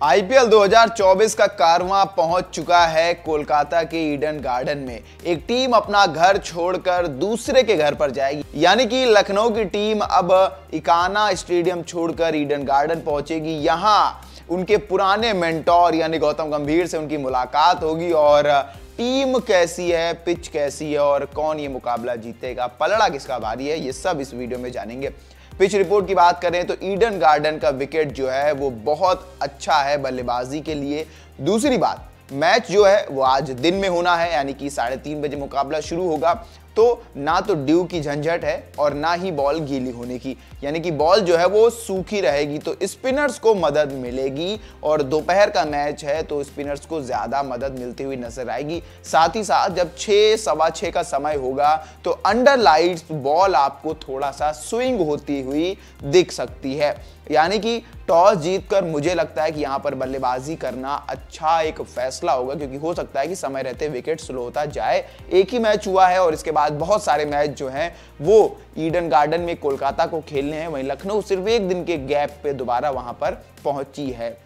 IPL 2024 का कारवां पहुँच चुका है कोलकाता के ईडन गार्डन में। एक टीम अपना घर छोड़कर दूसरे के घर पर जाएगी। यानी कि लखनऊ की टीम अब इकाना स्टेडियम छोड़कर ईडन गार्डन पहुंचेगी। यहाँ उनके पुराने मेंटोर यानी गौतम गंभीर से उनकी मुलाकात होगी और टीम कैसी है, पिच कैसी है और कौन ये मुकाबला जीतेगा, पलड़ा किसका भारी है, ये सब इस वीडियो में जानेंगे। पिच रिपोर्ट की बात करें तो ईडन गार्डन का विकेट जो है वो बहुत अच्छा है बल्लेबाजी के लिए। दूसरी बात, मैच जो है वो आज दिन में होना है, यानी कि साढ़े तीन बजे मुकाबला शुरू होगा। तो ना तो ड्यू की झंझट है और ना ही बॉल गीली होने की। यानी कि बॉल जो है वो सूखी रहेगी तो स्पिनर्स को मदद मिलेगी और दोपहर का मैच है तो स्पिनर्स को ज़्यादा मदद मिलती हुई नज़र आएगी। साथ ही साथ जब छः सवा छः का समय होगा तो अंडर लाइट्स बॉल आपको थोड़ा सा स्विंग होती हुई दिख सकती है। यानी कि टॉस जीतकर मुझे लगता है कि यहाँ पर बल्लेबाजी करना अच्छा एक फैसला होगा, क्योंकि हो सकता है कि समय रहते विकेट स्लो होता जाए। एक ही मैच हुआ है और इसके बाद बहुत सारे मैच जो हैं, वो ईडन गार्डन में कोलकाता को खेलने हैं। वहीं लखनऊ सिर्फ़ एक दिन के गैप पे दोबारा वहाँ पर पहुँची है।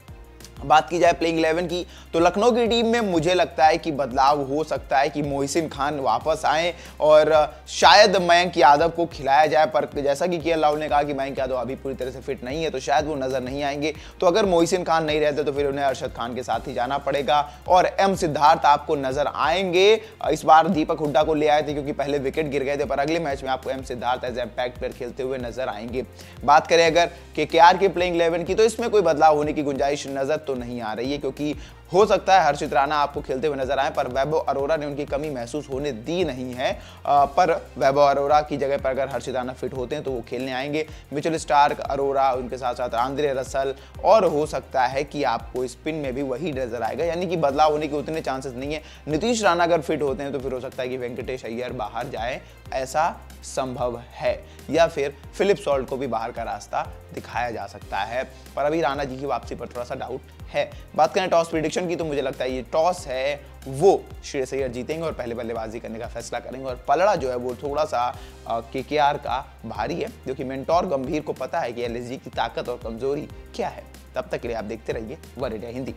बात की जाए प्लेइंग इलेवन की तो लखनऊ की टीम में मुझे लगता है कि बदलाव हो सकता है कि मोहसिन खान वापस आए और शायद मयंक यादव को खिलाया जाए, पर जैसा कि के राहुल ने कहा कि मयंक यादव अभी पूरी तरह से फिट नहीं है तो शायद वो नज़र नहीं आएँगे। तो अगर मोहसिन खान नहीं रहते तो फिर उन्हें अरशद खान के साथ ही जाना पड़ेगा। और एम सिद्धार्थ आपको नज़र आएँगे। इस बार दीपक हुड्डा को ले आए थे, क्योंकि पहले विकेट गिर गए थे, पर अगले मैच में आपको M Siddharth as impact player खेलते हुए नज़र आएँगे। बात करें अगर के के प्लेइंग इलेवन की तो इसमें कोई बदलाव होने की गुंजाइश नज़र तो नहीं आ रही है क्योंकि हो सकता है हर्षित राणा आपको खेलते हुए नज़र आए, पर वैभव अरोरा ने उनकी कमी महसूस होने दी नहीं है। पर वैभव अरोरा की जगह पर अगर हर्षित राणा फिट होते हैं तो वो खेलने आएँगे। मिचल स्टार्क, अरोरा, उनके साथ साथ आंद्रे रसल और हो सकता है कि आपको स्पिन में भी वही नज़र आएगा। यानी कि बदलाव होने के उतने चांसेस नहीं है। नीतीश राणा अगर फिट होते हैं तो फिर हो सकता है कि वेंकटेश अय्यर बाहर जाए। ऐसा संभव है। या फिर फिलिप सॉल्ट को भी बाहर का रास्ता दिखाया जा सकता है। पर अभी राणा जी की वापसी पर थोड़ा सा डाउट है। बात करें टॉस प्रिडिक्शन की तो मुझे लगता है ये टॉस है, वो श्रेयस अय्यर जीतेंगे और पहले बल्लेबाजी करने का फैसला करेंगे। और पलड़ा जो है वो थोड़ा सा के के का भारी है क्योंकि मेंटोर गंभीर को पता है कि एलएसजी की ताकत और कमज़ोरी क्या है। तब तक के लिए आप देखते रहिए वर इंडिया हिंदी।